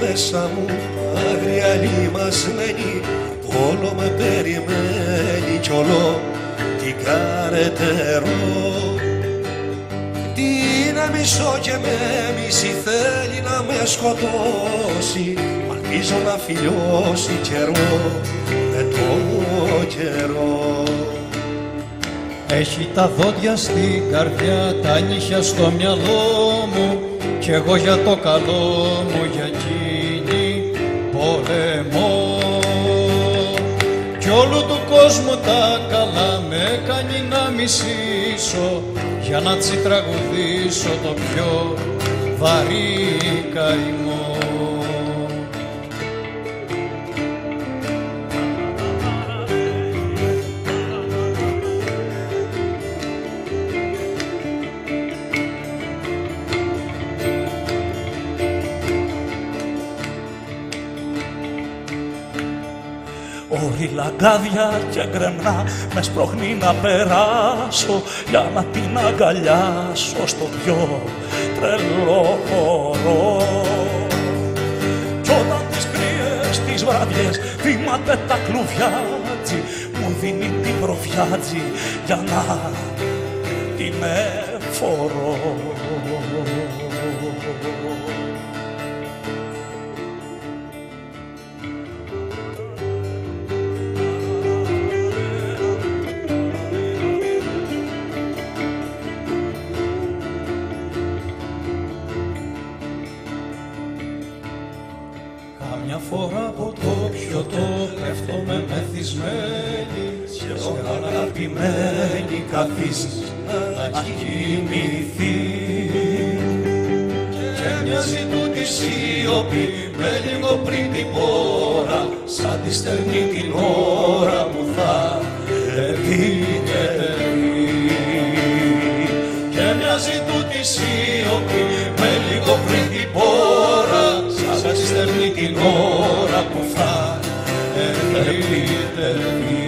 μέσα μου άγρια λιμασμένη όλο με περιμένει κι όλο την καρετερό. Τι είναι μισό και με μισή θέλει να με σκοτώσει Μ' ελπίζω να φιλιώσει καιρό με το καιρό. Έχει τα δόντια στην καρδιά, τα νύχια στο μυαλό μου κι εγώ για το καλό μου για εκείνη πολεμώ κι όλου του κόσμου τα καλά με κάνει να μισήσω για να τσι τραγουδήσω το πιο βαρύ καημό Όρη λαγκάδια και γκρεμνά μες σπρώχνει να περάσω για να την αγκαλιάσω στο πιο τρελό χώρο. Κι όταν τις κρύες τις βραδιές θυμάται τα κλουβιάτζι μου δίνει την προφιάτζι για να την εφορώ. Καμιά φορά από το πιωτό πέφτω με μεθυσμένη Σε αγαπημένη καθίσεις να κοιμηθεί. Και μοιάζει τούτη σιωπή με λίγο πριν την πόρα σαν τη στερνή την ώρα ώρα που θα επιτεθεί